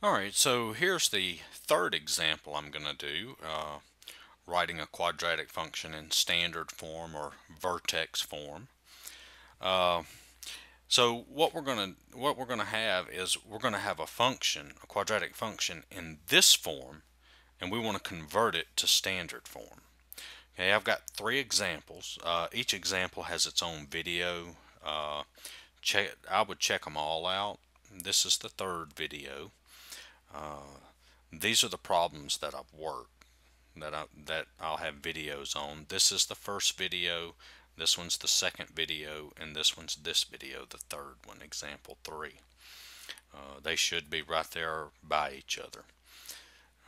Alright, so here's the third example I'm going to do, uh, writing a quadratic function in standard form or vertex form. Uh, so what we're going to what we're going to have is we're going to have a function, a quadratic function in this form, and we want to convert it to standard form. Okay, I've got three examples. Uh, each example has its own video. Uh, check, I would check them all out. This is the third video. Uh, these are the problems that I've worked that I that I'll have videos on. This is the first video, this one's the second video, and this one's this video, the third one, example three. Uh, they should be right there by each other.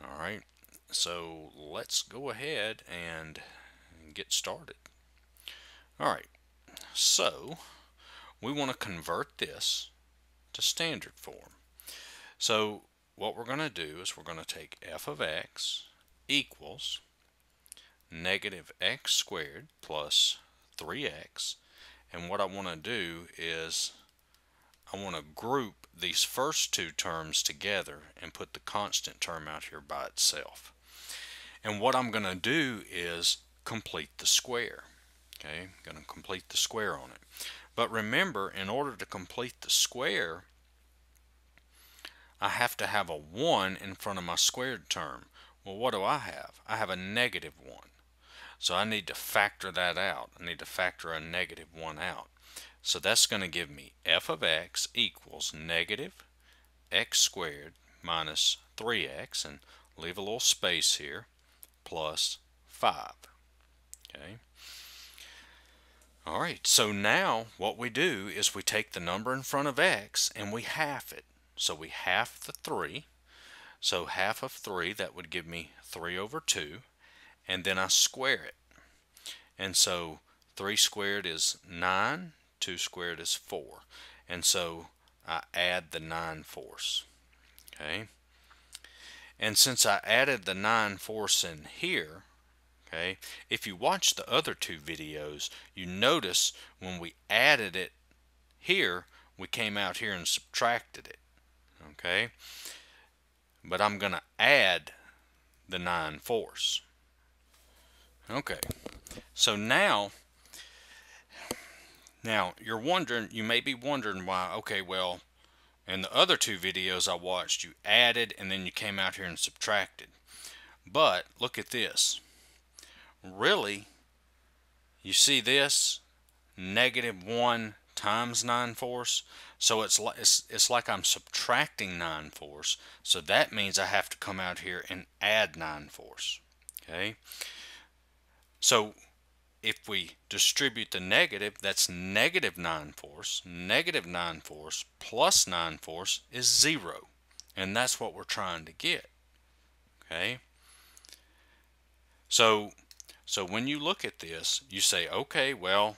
All right, so let's go ahead and get started. All right, so we want to convert this to standard form. So what we're going to do is we're going to take f of x equals negative x squared plus 3x and what I want to do is I want to group these first two terms together and put the constant term out here by itself. And what I'm going to do is complete the square. Okay, I'm going to complete the square on it. But remember, in order to complete the square, I have to have a 1 in front of my squared term. Well, what do I have? I have a negative 1. So I need to factor that out. I need to factor a negative 1 out. So that's going to give me f of x equals negative x squared minus 3x, and leave a little space here, plus 5. Okay. All right, so now what we do is we take the number in front of x and we half it. So we half the 3. So half of 3, that would give me 3 over 2. And then I square it. And so 3 squared is 9. 2 squared is 4. And so I add the 9 fourths. Okay. And since I added the 9 fourths in here, okay, if you watch the other two videos, you notice when we added it here, we came out here and subtracted it okay? But I'm going to add the 9 fourths. Okay, so now, now you're wondering, you may be wondering why, okay, well, in the other two videos I watched, you added and then you came out here and subtracted. But look at this. Really, you see this? Negative 1 times 9 fourths. So it's like, it's, it's like I'm subtracting 9 fourths. So that means I have to come out here and add 9 fourths. Okay. So if we distribute the negative, that's negative 9 fourths. Negative 9 fourths plus 9 fourths is 0. And that's what we're trying to get. Okay. So, so when you look at this, you say, okay, well,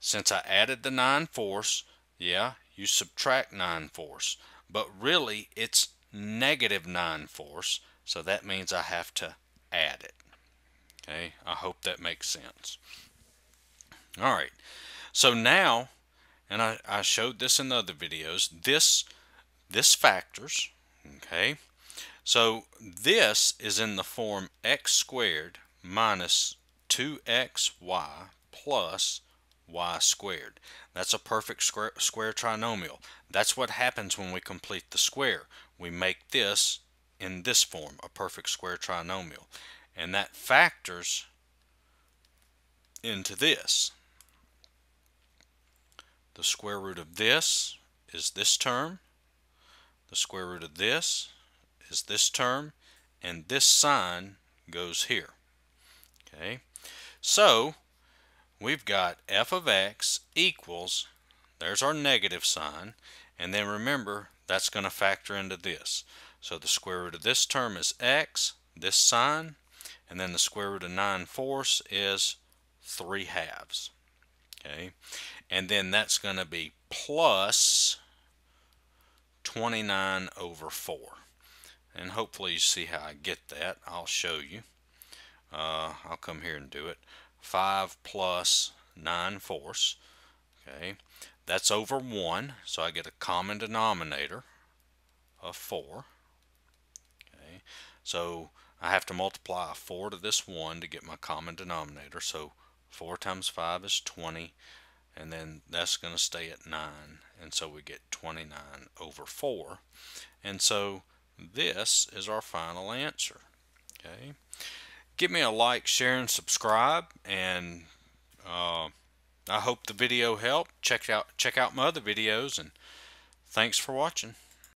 since I added the 9 fourths, yeah, you subtract 9 fourths. But really, it's negative 9 fourths, so that means I have to add it. Okay, I hope that makes sense. All right, so now, and I, I showed this in the other videos, this, this factors, okay? So this is in the form x squared minus 2xy plus y squared. That's a perfect square, square trinomial. That's what happens when we complete the square. We make this in this form, a perfect square trinomial. And that factors into this. The square root of this is this term. The square root of this is this term. And this sign goes here. Okay. So, we've got f of x equals, there's our negative sign, and then remember that's going to factor into this. So the square root of this term is x, this sign, and then the square root of 9 fourths is 3 halves. Okay, and then that's going to be plus 29 over 4. And hopefully you see how I get that. I'll show you. Uh, I'll come here and do it. 5 plus 9 fourths. Okay, that's over 1, so I get a common denominator. of 4. Okay, so I have to multiply 4 to this 1 to get my common denominator. So 4 times 5 is 20 and then that's going to stay at 9 and so we get 29 over 4 and so this is our final answer okay give me a like share and subscribe and uh, I hope the video helped. Check out check out my other videos and thanks for watching